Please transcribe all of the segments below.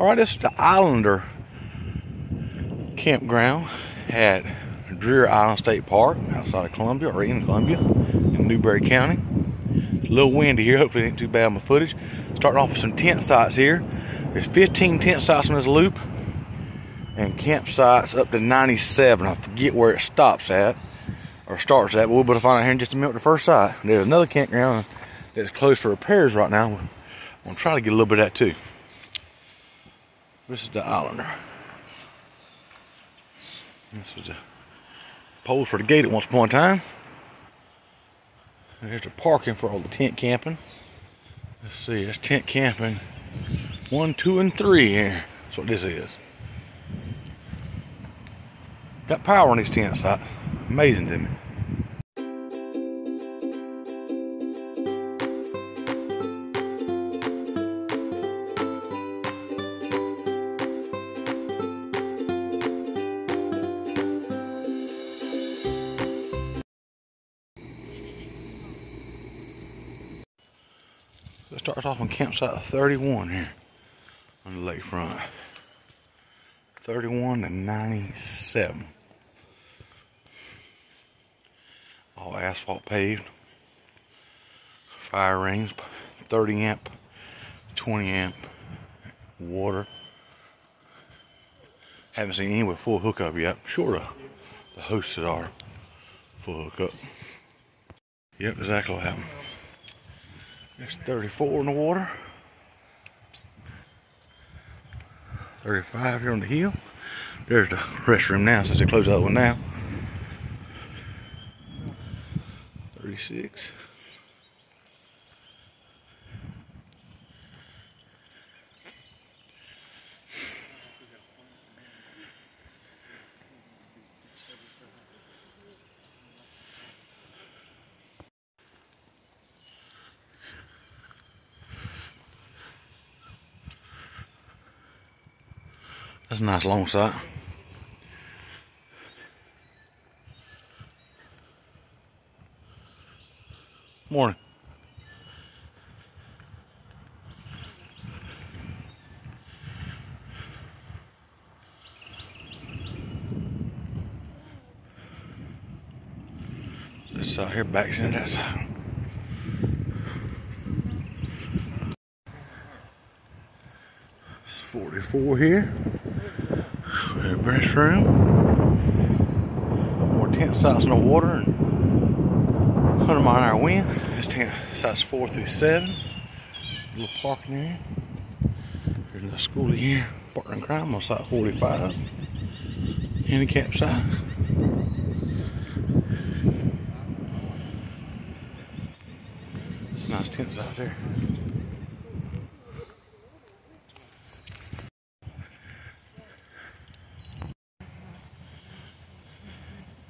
All right, this is the Islander campground at Dreher Island State Park outside of Columbia or in Columbia in Newberry County. It's a little windy here, hopefully it ain't too bad on my footage. Starting off with some tent sites here. There's 15 tent sites on this loop and campsites up to 97. I forget where it stops at or starts at, but we'll be able to find out here in just a minute the first site. There's another campground that's closed for repairs right now. I'm gonna try to get a little bit of that too. This is the Islander. This is the pole for the gate at once upon a time. There's the parking for all the tent camping. Let's see, it's tent camping one, two, and three here. That's what this is. Got power on these tent sites. Amazing to me. It starts off on campsite 31 here on the lakefront. 31 to 97. All asphalt paved. Fire rings, 30 amp, 20 amp water. Haven't seen any with full hookup yet. Sure, the, the hosted are full hookup. Yep, exactly what happened. There's 34 in the water. 35 here on the hill. There's the restroom now since they closed that one now. 36. That's a nice long site. Morning. This side here backs into that side. It's 44 here. Restroom. More tent in the water and 100 mile an hour wind. This tent size 4 through 7. Little parking area. There's a school here. Partner crime on site 45. Handicap site. It's nice tent out there.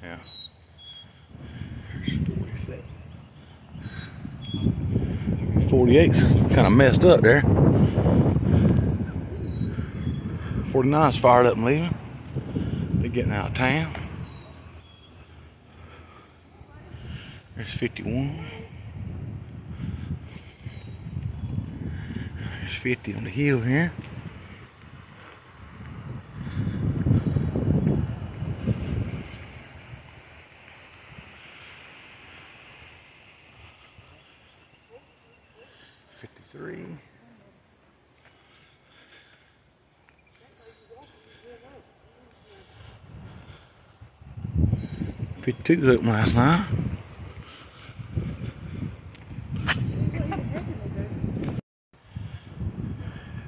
Yeah. There's 47. 48's kind of messed up there. 49's fired up and leaving. They're getting out of town. There's 51. There's 50 on the hill here. Fifty-three. Fifty-two was open last night.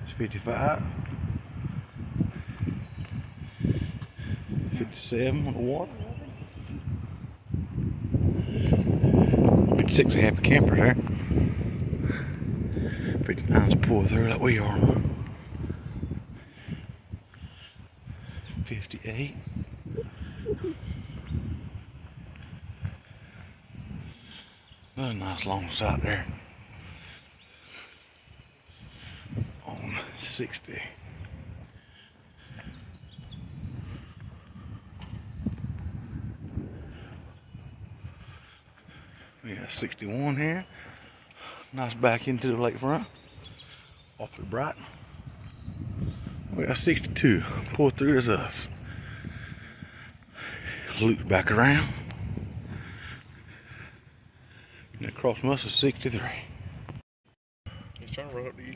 It's fifty-five. Fifty-seven on the water. Fifty-six, happy campers there. 59's pull through like we are. 58. Another nice long side there. On 60. We got 61 here. Nice back into the lakefront. Awfully bright. We got 62. Pull through is us. Loop back around. And across us is 63. He's trying to run up to you.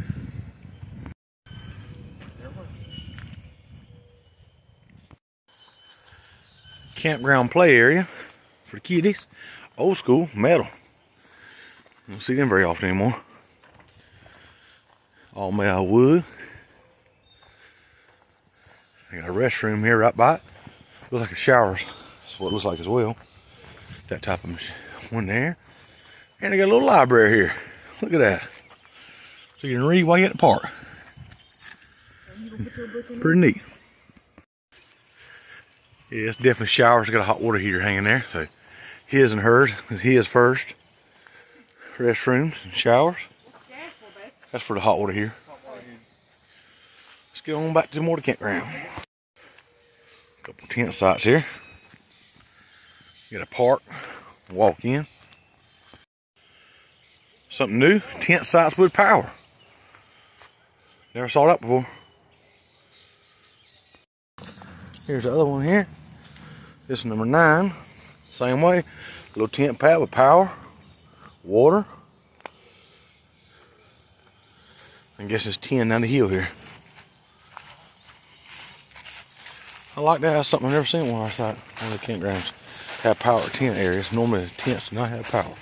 Campground play area for the kiddies. Old school, metal. Don't see them very often anymore. All made out of wood. They got a restroom here right by it. Looks like a shower. That's what it looks like as well. That type of. One there. And they got a little library here. Look at that. So you can read while you're at the park. Pretty neat. Yeah, it's definitely showers. Got a hot water heater hanging there. So his and hers. His first. Restrooms and showers. That's for the hot water here. Let's get on back to the more campground. Couple tent sites here. Got a park. Walk in. Something new. Tent sites with power. Never saw that before. Here's the other one here. This is number nine. Same way. Little tent pad with power, water. I guess it's 10 down the hill here. I like that. That's something I've never seen one outside one of the campgrounds. Have power tent areas. Normally the tents do not have power.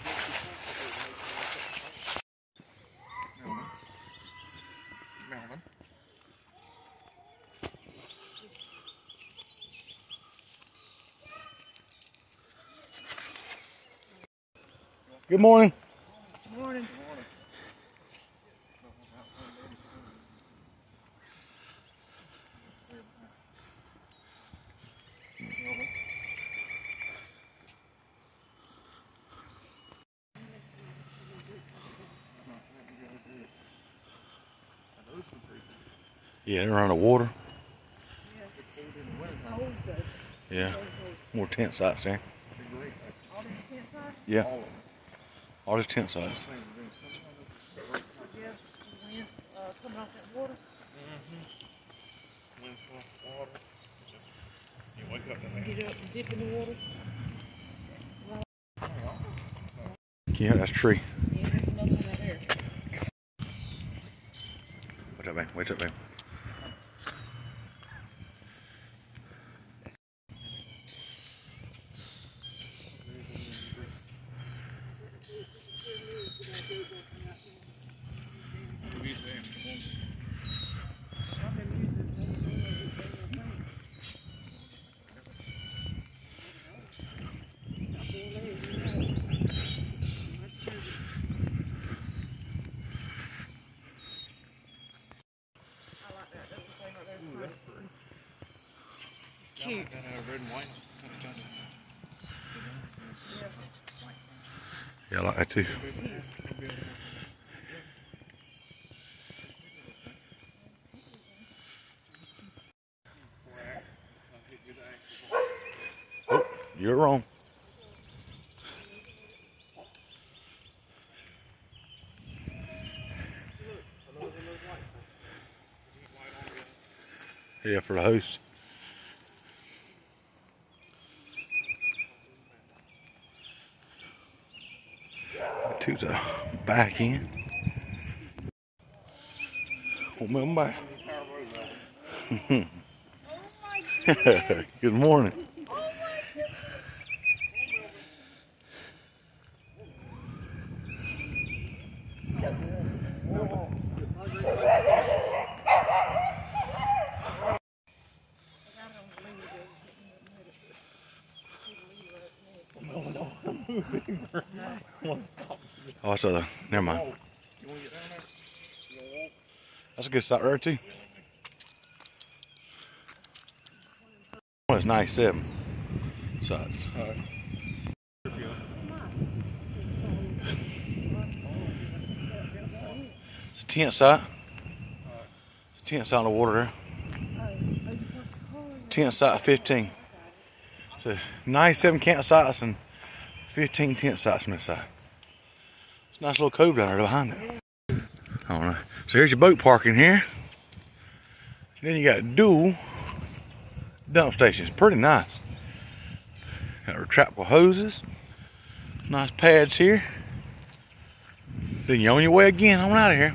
Good morning. Morning. Yeah, they're around the water. Yeah. More tent sites there. all the tent sites, Yeah. All the tent sites. yeah, the wind's coming off that water. Wind's full of water. Just, you wake up and Get up and dip in the water. Yeah, that's tree. Yeah, there's another right there. Wait up, man. Wait up, man. I like that. That was thing right there. Ooh, that's pretty. It's cute. Got uh, red and white. Kind of, kind of. Yeah. Yeah, I like that too. Oh, you're wrong. Yeah, for the host. To the back end. Back. Good morning. Other. Never mind. Get down there? You want? That's a good site right too. One is 97 eh? sides. Alright. It's a tent site. It's a tent site on the water there. Tent site 15. So 97 campsites and 15 tent sites on this side. Nice little cove down there behind it. I don't know. So here's your boat parking here. Then you got dual dump stations. Pretty nice. Got retractable hoses. Nice pads here. Then you're on your way again. I'm out of here.